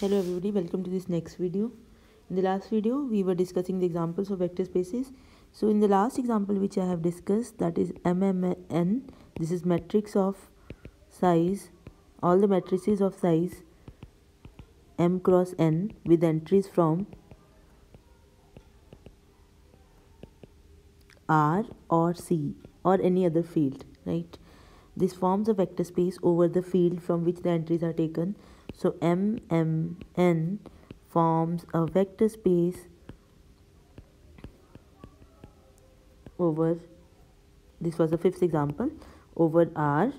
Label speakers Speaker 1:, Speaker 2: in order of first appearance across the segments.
Speaker 1: hello everybody. Welcome to this next video. In the last video we were discussing the examples of vector spaces. So in the last example which i have discussed that is mmn this is matrix of size all the matrices of size m cross n with entries from r or c or any other field right? This forms a vector space over the field from which the entries are taken so MMN forms a vector space over this was the fifth example over R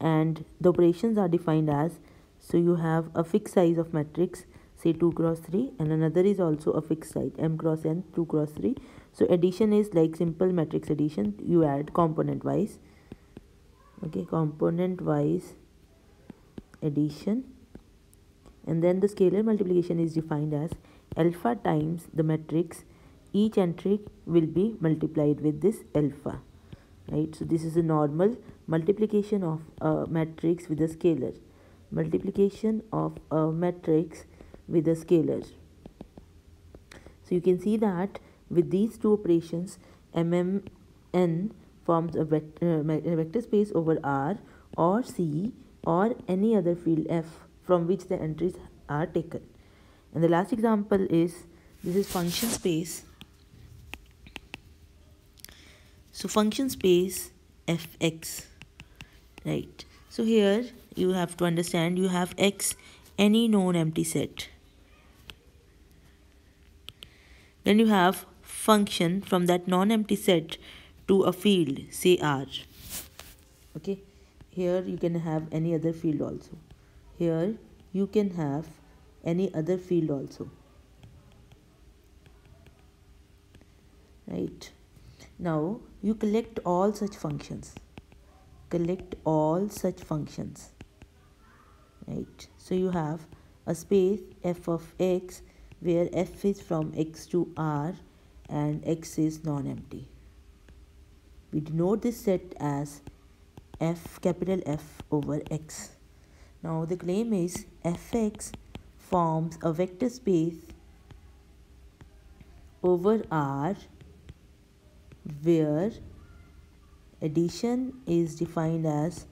Speaker 1: and the operations are defined as so you have a fixed size of matrix say 2 cross 3 and another is also a fixed size m cross n 2 cross 3 so addition is like simple matrix addition you add component wise. Okay component wise addition and then the scalar multiplication is defined as alpha times the matrix. Each entry will be multiplied with this alpha right? So this is a normal multiplication of a matrix with a scalar. Multiplication of a matrix with a scalar. So you can see that with these two operations mmn forms a vector, uh, a vector space over r or c or any other field f from which the entries are taken. And the last example is this is function space. So function space fx, right? So here you have to understand you have x any non-empty set. Then you have function from that non-empty set to a field say r okay here you can have any other field also here you can have any other field also. Right. Now you collect all such functions. Collect all such functions. Right. So you have a space f of x where f is from x to r and x is non-empty. We denote this set as f capital F over x now the claim is fx forms a vector space over R where addition is defined as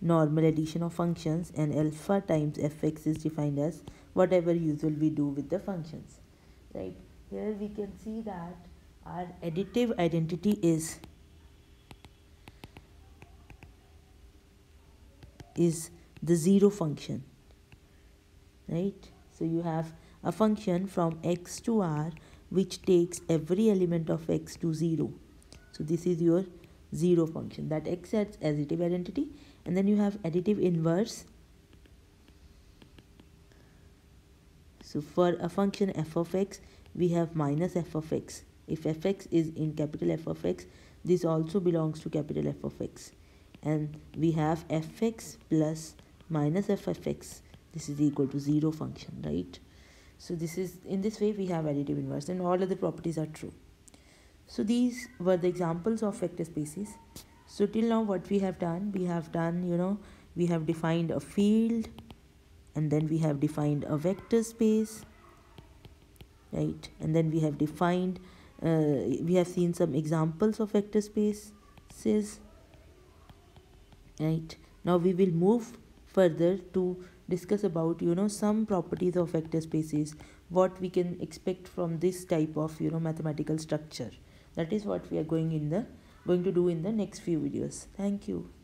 Speaker 1: normal addition of functions and alpha times fx is defined as whatever usual we do with the functions right? Here we can see that our additive identity is is the zero function right? So you have a function from x to r which takes every element of x to 0 so this is your zero function. That x adds additive identity and then you have additive inverse. So for a function f of x we have minus f of x. If fx is in capital f of x this also belongs to capital f of x. And we have fx plus minus f of x this is equal to 0 function right? So this is in this way we have additive inverse and all other properties are true. So these were the examples of vector spaces. So till now what we have done we have done you know we have defined a field and then we have defined a vector space right? And then we have defined uh, we have seen some examples of vector spaces right? Now we will move further to discuss about you know some properties of vector spaces what we can expect from this type of you know mathematical structure. That is what we are going in the going to do in the next few videos. Thank you